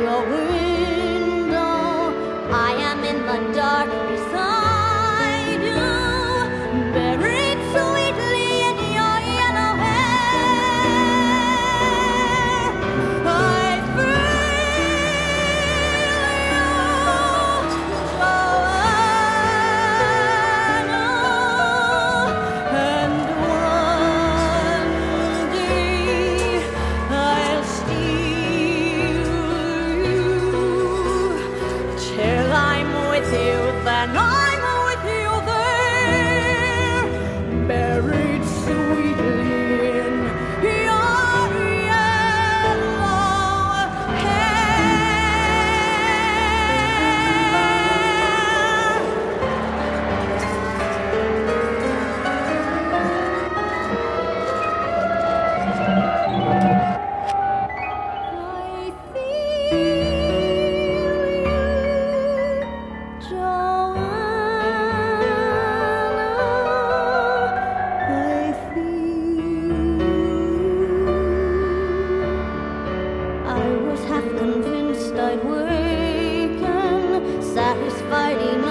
your window. I am in the dark beside you. you the noise. satisfied satisfied enough.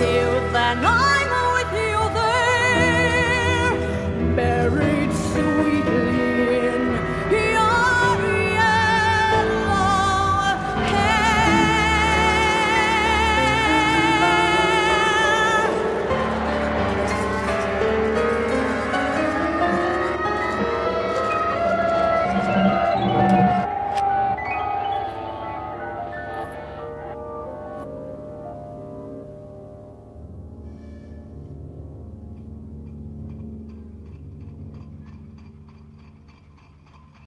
you the.